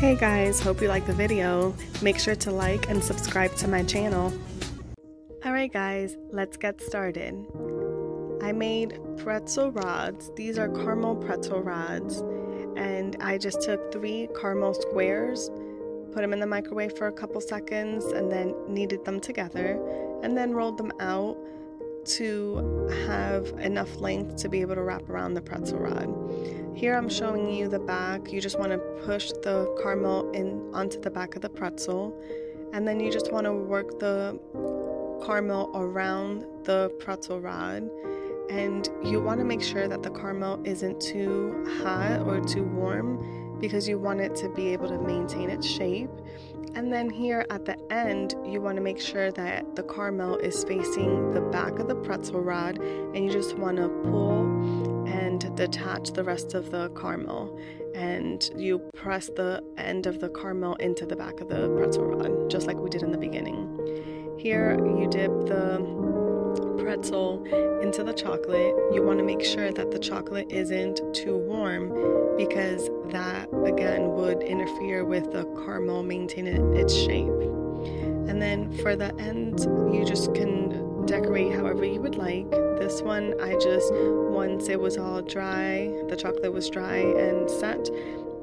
Hey guys, hope you like the video. Make sure to like and subscribe to my channel. Alright guys, let's get started. I made pretzel rods. These are caramel pretzel rods. And I just took three caramel squares, put them in the microwave for a couple seconds, and then kneaded them together. And then rolled them out to have enough length to be able to wrap around the pretzel rod. Here I'm showing you the back. You just want to push the caramel in onto the back of the pretzel and then you just want to work the caramel around the pretzel rod and you want to make sure that the caramel isn't too hot or too warm because you want it to be able to maintain its shape and then here at the end, you want to make sure that the caramel is facing the back of the pretzel rod and you just want to pull and detach the rest of the caramel. And you press the end of the caramel into the back of the pretzel rod, just like we did in the beginning. Here, you dip the pretzel into the chocolate, you want to make sure that the chocolate isn't too warm because that again would interfere with the caramel maintaining its shape. And then for the end, you just can decorate however you would like. This one, I just, once it was all dry, the chocolate was dry and set,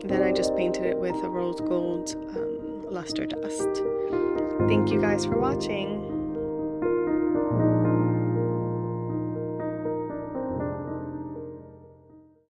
then I just painted it with a rose gold um, luster dust. Thank you guys for watching.